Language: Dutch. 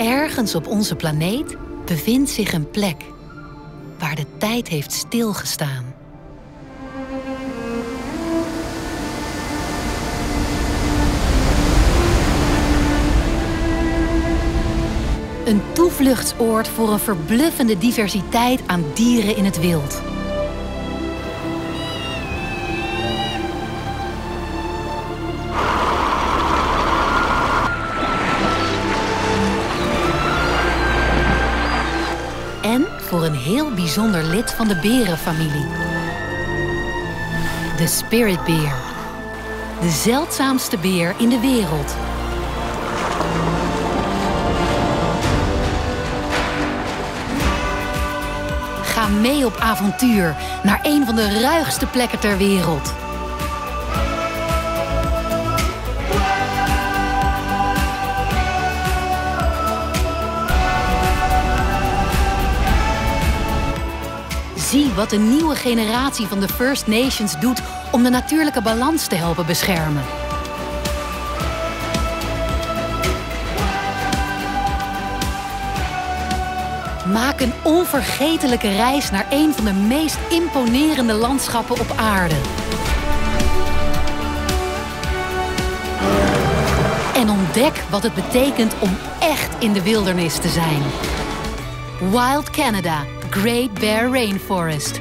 Ergens op onze planeet bevindt zich een plek waar de tijd heeft stilgestaan. Een toevluchtsoord voor een verbluffende diversiteit aan dieren in het wild. En voor een heel bijzonder lid van de berenfamilie. De spiritbeer. De zeldzaamste beer in de wereld. Ga mee op avontuur naar een van de ruigste plekken ter wereld. Zie wat de nieuwe generatie van de First Nations doet om de natuurlijke balans te helpen beschermen. Maak een onvergetelijke reis naar een van de meest imponerende landschappen op aarde. En ontdek wat het betekent om echt in de wildernis te zijn. Wild Canada, Great Bear Rainforest.